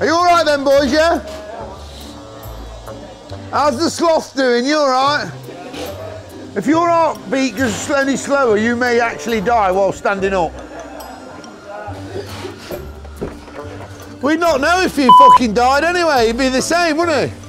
Are you all right then, boys, yeah? How's the sloth doing? You all right? If your heartbeat goes any slower, you may actually die while standing up. We'd not know if you fucking died anyway. It'd be the same, wouldn't it?